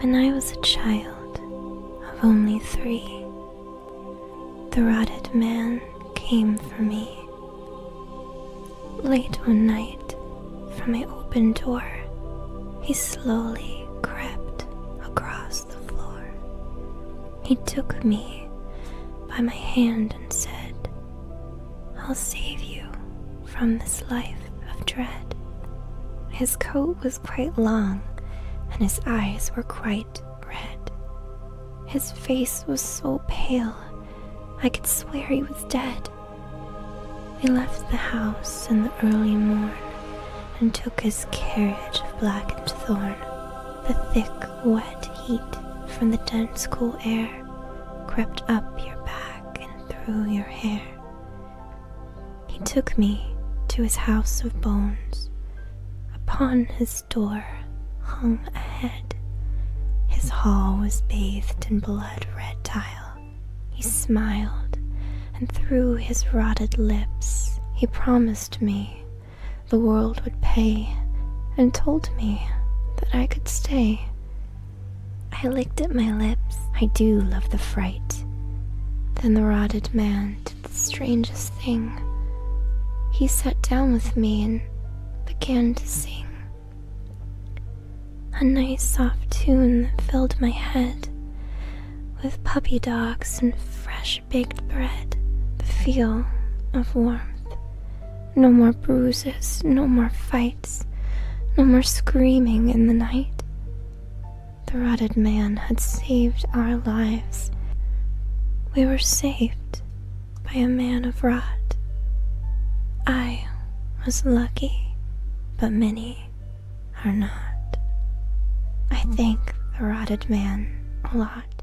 When I was a child of only three, the rotted man came for me. Late one night, from my open door, he slowly crept across the floor. He took me by my hand and said, I'll save you from this life of dread. His coat was quite long and his eyes were quite red. His face was so pale I could swear he was dead. We left the house in the early morn and took his carriage of blackened thorn. The thick, wet heat from the dense, cool air crept up your back and through your hair. He took me to his house of bones. Upon his door hung a head. His hall was bathed in blood red tile. He smiled, and through his rotted lips he promised me the world would pay, and told me that I could stay. I licked at my lips, I do love the fright. Then the rotted man did the strangest thing. He sat down with me and began to sing. A nice soft tune that filled my head with puppy dogs and fresh baked bread, the feel of warmth. No more bruises, no more fights, no more screaming in the night. The rotted man had saved our lives. We were saved by a man of rot. I was lucky, but many are not. I thank the rotted man a lot.